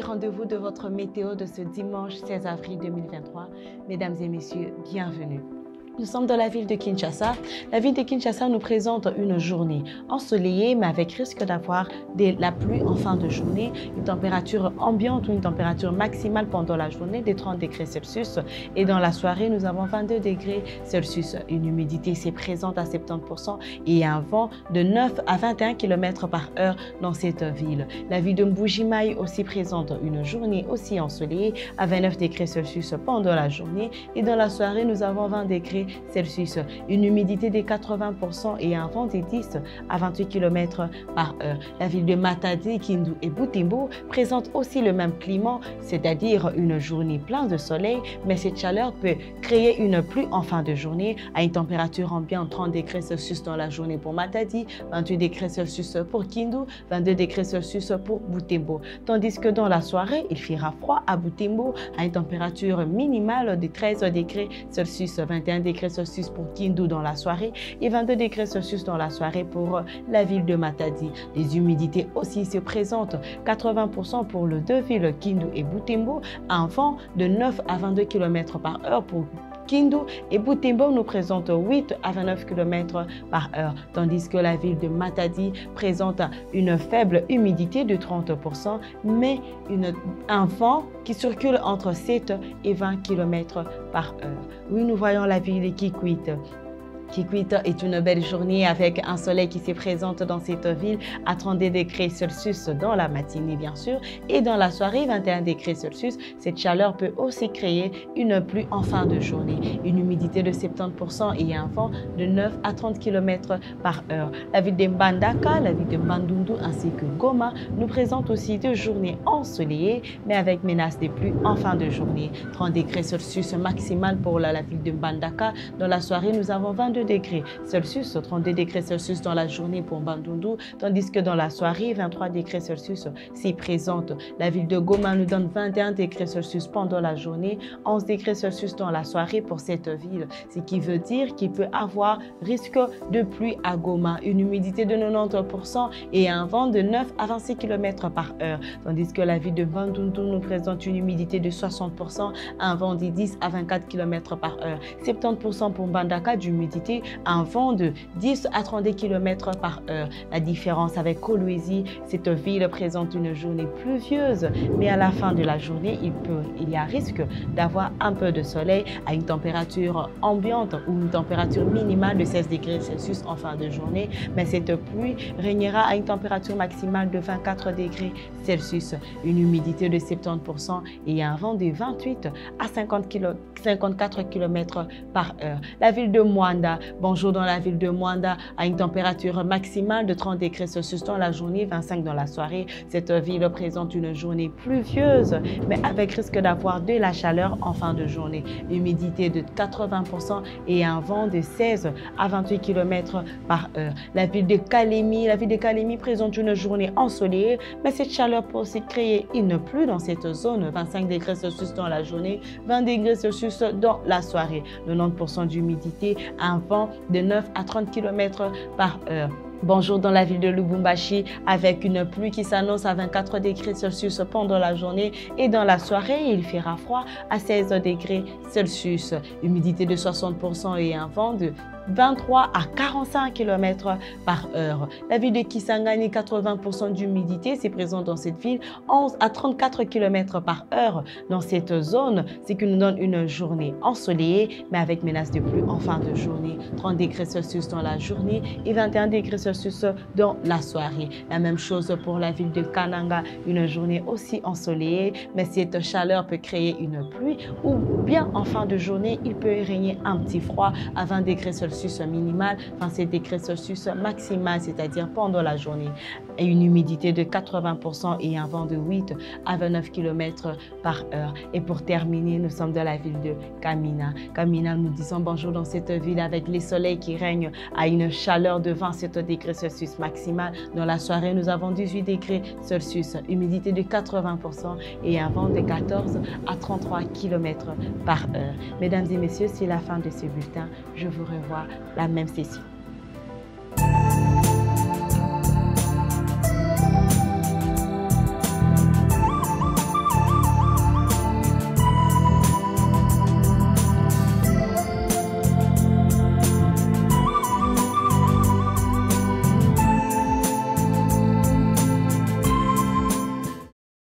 rendez-vous de votre météo de ce dimanche 16 avril 2023. Mesdames et messieurs, bienvenue. Nous sommes dans la ville de Kinshasa. La ville de Kinshasa nous présente une journée ensoleillée, mais avec risque d'avoir de la pluie en fin de journée, une température ambiante ou une température maximale pendant la journée de 30 degrés Celsius. Et dans la soirée, nous avons 22 degrés Celsius. Une humidité s'est présente à 70% et un vent de 9 à 21 km par heure dans cette ville. La ville de Mbujimai aussi présente une journée aussi ensoleillée à 29 degrés Celsius pendant la journée. Et dans la soirée, nous avons 20 degrés Celsius, une humidité de 80% et un vent de 10 à 28 km par heure. La ville de Matadi, Kindu et Butembo présentent aussi le même climat, c'est-à-dire une journée pleine de soleil, mais cette chaleur peut créer une pluie en fin de journée à une température ambiante 30 degrés Celsius dans la journée pour Matadi, 28 degrés Celsius pour Kindu, 22 degrés Celsius pour Butembo. Tandis que dans la soirée, il fera froid à Butembo à une température minimale de 13 degrés Celsius, 21 degrés degrés Celsius pour Kindu dans la soirée et 22 degrés Celsius dans la soirée pour la ville de Matadi. Les humidités aussi se présentent 80% pour les deux villes Kindu et Butembo, un vent de 9 à 22 km par heure pour Kindu et Butembo nous présentent 8 à 29 km par heure, tandis que la ville de Matadi présente une faible humidité de 30%, mais un vent qui circule entre 7 et 20 km par heure. Oui, nous voyons la ville de Kikwit Kikwit est une belle journée avec un soleil qui se présente dans cette ville à 32 degrés Celsius dans la matinée bien sûr et dans la soirée 21 degrés Celsius. Cette chaleur peut aussi créer une pluie en fin de journée, une humidité de 70% et un vent de 9 à 30 km par heure. La ville de Mbandaka, la ville de Bandundu ainsi que Goma nous présentent aussi deux journées ensoleillées mais avec menace de pluie en fin de journée. 30 degrés Celsius maximal pour la, la ville de Mbandaka. Dans la soirée, nous avons 22 degrés Celsius, 32 degrés Celsius dans la journée pour Bandundu, tandis que dans la soirée, 23 degrés Celsius s'y présente. La ville de Goma nous donne 21 degrés Celsius pendant la journée, 11 degrés Celsius dans la soirée pour cette ville, ce qui veut dire qu'il peut avoir risque de pluie à Goma, une humidité de 90% et un vent de 9 à 26 km par heure, tandis que la ville de Bandundu nous présente une humidité de 60%, un vent de 10 à 24 km par heure, 70% pour Bandaka d'humidité un vent de 10 à 32 km par heure. La différence avec Kolwezi, cette ville présente une journée pluvieuse, mais à la fin de la journée, il y a risque d'avoir un peu de soleil à une température ambiante ou une température minimale de 16 degrés Celsius en fin de journée, mais cette pluie régnera à une température maximale de 24 degrés Celsius, une humidité de 70% et un vent de 28 à 50 km, 54 km par heure. La ville de Mwanda Bonjour dans la ville de Mwanda à une température maximale de 30 degrés Celsius dans la journée, 25 dans la soirée. Cette ville présente une journée pluvieuse, mais avec risque d'avoir de la chaleur en fin de journée. Humidité de 80% et un vent de 16 à 28 km par heure. La ville de Kalemi, la ville de Kalemi présente une journée ensoleillée, mais cette chaleur peut aussi créer une pluie dans cette zone, 25 degrés Celsius dans la journée, 20 degrés Celsius dans la soirée. 90% d'humidité, un vent de 9 à 30 km par heure. Bonjour dans la ville de Lubumbashi avec une pluie qui s'annonce à 24 degrés Celsius pendant la journée et dans la soirée, il fera froid à 16 degrés Celsius. Humidité de 60% et un vent de 23 à 45 km par heure. La ville de Kisangani, 80% d'humidité, c'est présent dans cette ville, 11 à 34 km par heure dans cette zone, ce qui nous donne une journée ensoleillée, mais avec menace de pluie en fin de journée. 30 degrés Celsius dans la journée et 21 degrés Celsius dans la soirée. La même chose pour la ville de Kananga, une journée aussi ensoleillée, mais cette chaleur peut créer une pluie ou bien en fin de journée, il peut régner un petit froid à 20 degrés Celsius minimal, 27 degrés Celsius maximal, c'est-à-dire pendant la journée. Et une humidité de 80% et un vent de 8 à 29 km par heure. Et pour terminer, nous sommes dans la ville de Kamina. Kamina, nous disons bonjour dans cette ville avec les soleils qui règnent à une chaleur de 27 degrés Celsius maximal. Dans la soirée, nous avons 18 degrés Celsius, humidité de 80% et un vent de 14 à 33 km par heure. Mesdames et messieurs, c'est la fin de ce bulletin. Je vous revois la même session.